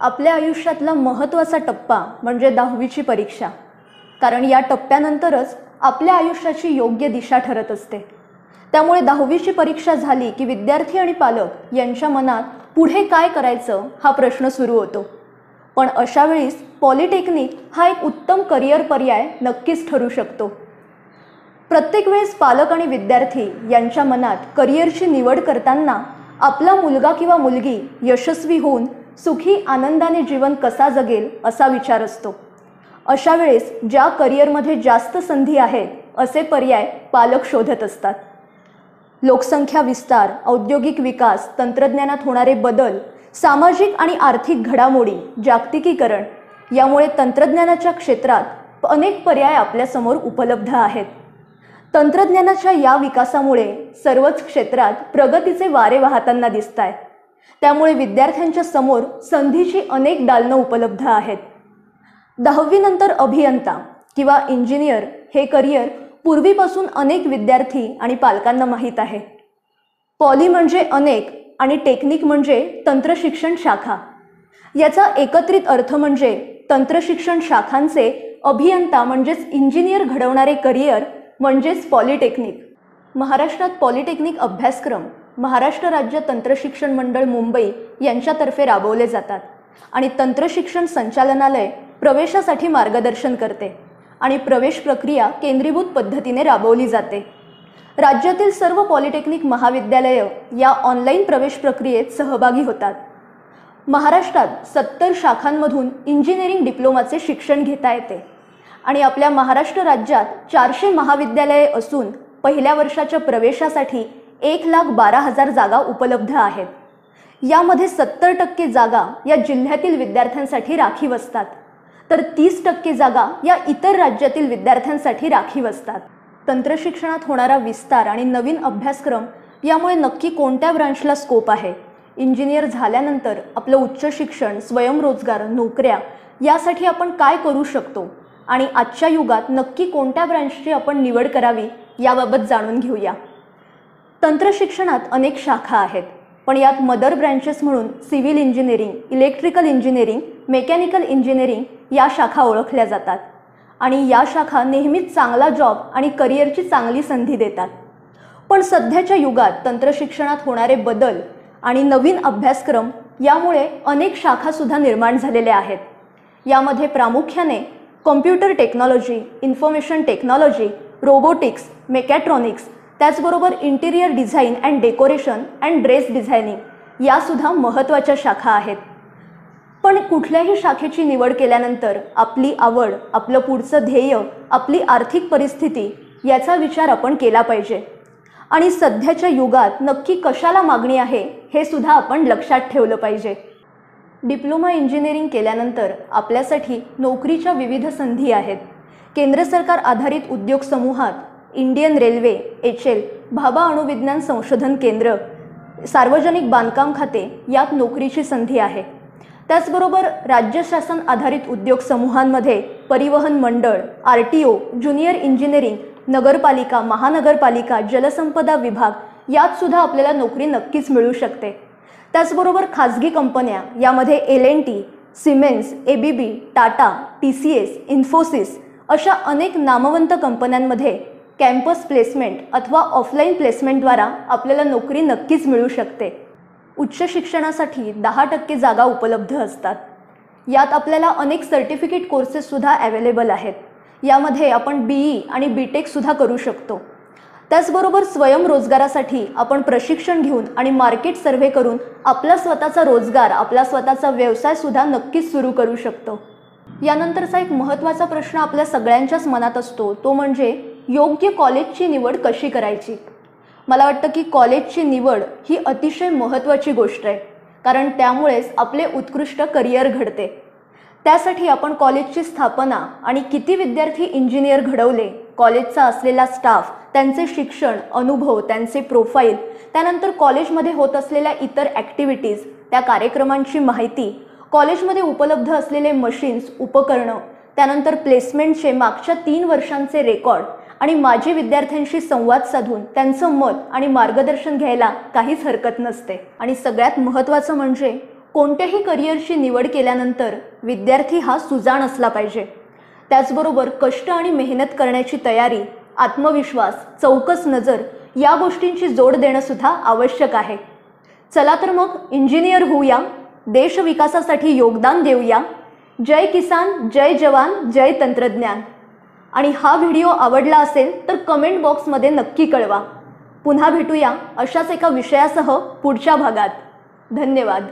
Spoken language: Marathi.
आपल्या आयुष्यातला महत्त्वाचा टप्पा म्हणजे दहावीची परीक्षा. कारण या टप्प्यानंतरच आपल्या आयुष्याची योग्य दिशा ठरत असते. त्यामुळे दहावीची परीक्षा झाली की विद्यार्थी आणि पालक यांच्या मनात पुढे काय करायचं हा प्रश्न सुरू होतो. पण अशा वेळीस पॉलिटेक्निक हा एक उत्तम करिअर पर्याय नक्कीच ठरू शकतो. प्रत्येक वेळेस पालक आणि विद्यार्थी यांच्या मनात करिअरची निवड करताना आपला मुलगा किंवा मुलगी यशस्वी होऊन सुखी आनंदाने जीवन कसा जगेल असा विचार असतो. अशा वेळेस ज्या करिअरमध्ये जास्त संधी आहेत असे पर्याय पालक शोधत असतात. लोकसंख्या विस्तार औद्योगिक विकास तंत्रज्ञानात होणारे बदल सामाजिक आणि आर्थिक घडामोडी जागतिकीकरण यामुळे तंत्रज्ञानाच्या क्षेत्रात अनेक पर्याय आपल्यासमोर उपलब्ध आहेत. तंत्रज्ञानाच्या या विकासामुळे सर्वच क्षेत्रात प्रगतीचे वारे वाहताना दिसत आहेत त्यामुळे विद्यार्थ्यांच्या समोर संधीची अनेक दालनं उपलब्ध आहेत. दहावीनंतर अभियंता किंवा इंजिनियर हे करिअर पूर्वीपासून अनेक विद्यार्थी आणि पालकांना माहीत आहे. पॉली म्हणजे अनेक आणि टेक्निक म्हणजे तंत्रशिक्षण शाखा. याचा एकत्रित अर्थ म्हणजे तंत्रशिक्षण शाखांचे अभियंता म्हणजेच इंजिनियर घडवणारे करिअर म्हणजेच पॉलिटेक्निक. महाराष्ट्रात पॉलिटेक्निक अभ्यासक्रम महाराष्ट्र राज्य तंत्रशिक्षण मंडळ मुंबई यांच्यातर्फे राबवले जातात आणि तंत्रशिक्षण संचालनालय प्रवेशासाठी मार्गदर्शन करते आणि प्रवेश प्रक्रिया केंद्रीभूत पद्धतीने राबवली जाते. राज्यातील सर्व पॉलिटेक्निक महाविद्यालयं या ऑनलाईन प्रवेश प्रक्रियेत सहभागी होतात. महाराष्ट्रात सत्तर शाखांमधून इंजिनिअरिंग डिप्लोमाचे शिक्षण घेता येते आणि आपल्या महाराष्ट्र राज्यात चारशे महाविद्यालये असून पहिल्या वर्षाच्या प्रवेशासाठी एक लाख बारा हजार जागा उपलब्ध आहेत. यामध्ये सत्तर टक्के जागा या जिल्ह्यातील विद्यार्थ्यांसाठी राखीव असतात तर तीस टक्के जागा या इतर राज्यातील विद्यार्थ्यांसाठी राखीव असतात तंत्रशिक्षणात होणारा विस्तार आणि नवीन अभ्यासक्रम यामुळे नक्की कोणत्या ब्रांचला स्कोप आहे? इंजिनियर झाल्यानंतर आपलं उच्च शिक्षण स्वयंरोजगार नोकऱ्या यासाठी आपण काय करू शकतो? आणि आजच्या युगात नक्की कोणत्या ब्रँचची आपण निवड करावी याबाबत जाणून घेऊया. तंत्रशिक्षणात अनेक शाखा आहेत. पण यात मदर ब्रँचेस म्हणून civil engineering electrical engineering mechanical engineering या शाखा ओळखल्या जातात. आणि या शाखा नेहमीच चांगला जॉब आणि करिअरची चांगली संधी देतात. पण सध्याच्या युगात तंत्रशिक्षणात होणारे बदल आणि नवीन अभ्यासक्रम यामुळे अनेक शाखासुद्धा निर्माण झालेल्या आहेत. यामध्ये प्रामुख्याने computer technology information technology robotics mechatronics त्याचबरोबर interior design and decoration and dress designing यासुद्धा महत्त्वाच्या शाखा आहेत. पण कुठल्याही शाखेची निवड केल्यानंतर आपली आवड आपलं पुढचं ध्येय आपली आर्थिक परिस्थिती याचा विचार आपण केला पाहिजे. आणि सध्याच्या युगात नक्की कशाला मागणी आहे हे सुद्धा आपण लक्षात ठेवलं पाहिजे. डिप्लोमा इंजिनिअरिंग केल्यानंतर आपल्यासाठी नोकरीच्या विविध संधी आहेत. केंद्र सरकार आधारित उद्योग समूहात Indian railway H L Bhabha अणुविज्ञान संशोधन केंद्र सार्वजनिक बांधकाम खाते यात नोकरीची संधी आहे. त्याचबरोबर राज्य शासन आधारित उद्योग समूहांमध्ये परिवहन मंडळ R T O junior engineering नगरपालिका महानगरपालिका जलसंपदा विभाग यात सुद्धा आपल्याला नोकरी नक्कीच मिळू शकते. त्याचबरोबर खाजगी कंपन्या यामध्ये L N T Siemens A B B Tata T C S Infosys अशा अनेक नामवंत कंपन्यांमध्ये कॅम्पस प्लेसमेंट अथवा ऑफलाईन प्लेसमेंटद्वारा आपल्याला नोकरी नक्कीच मिळू शकते. उच्च शिक्षणासाठी दहा टक्के जागा उपलब्ध असतात. यात आपल्याला अनेक सर्टिफिकेट कोर्सेससुद्धा अवेलेबल आहेत. यामध्ये आपण बी ई आणि बी टेकसुद्धा करू शकतो. त्याचबरोबर स्वयंरोजगारासाठी आपण प्रशिक्षण घेऊन आणि मार्केट सर्व्हे करून आपला स्वतःचा रोजगार आपला स्वतःचा व्यवसायसुद्धा नक्कीच सुरू करू शकतो. यानंतरचा एक महत्त्वाचा प्रश्न आपल्या सगळ्यांच्याच मनात असतो. तो म्हणजे योग्य कॉलेजची निवड कशी करायची? मला वाटतं की कॉलेजची निवड ही अतिशय महत्त्वाची गोष्ट आहे कारण त्यामुळेच आपले उत्कृष्ट करिअर घडते. त्यासाठी आपण कॉलेजची स्थापना आणि किती विद्यार्थी इंजिनियर घडवले कॉलेजचा असलेला स्टाफ त्यांचे शिक्षण अनुभव त्यांचे प्रोफाईल त्यानंतर कॉलेजमध्ये होत असलेल्या इतर ॲक्टिव्हिटीज त्या कार्यक्रमांची माहिती कॉलेजमध्ये उपलब्ध असलेले मशीन्स उपकरणं त्यानंतर प्लेसमेंटचे मागच्या तीन वर्षांचे रेकॉर्ड आणि माजी विद्यार्थ्यांशी संवाद साधून त्यांचं मत आणि मार्गदर्शन घ्यायला काहीच हरकत नसते. आणि सगळ्यात महत्त्वाचं म्हणजे कोणत्याही करिअरची निवड केल्यानंतर विद्यार्थी हा सुजाण असला पाहिजे. त्याचबरोबर कष्ट आणि मेहनत करण्याची तयारी आत्मविश्वास चौकस नजर या गोष्टींची जोड देणंसुद्धा आवश्यक आहे. चला तर मग इंजिनियर होऊया देशविकासासाठी योगदान देऊया. जय किसान जय जवान जय तंत्रज्ञान. आणि हा व्हिडिओ आवडला असेल तर कमेंट बॉक्समध्ये नक्की कळवा. पुन्हा भेटूया अशाच एका विषयासह पुढच्या भागात. धन्यवाद.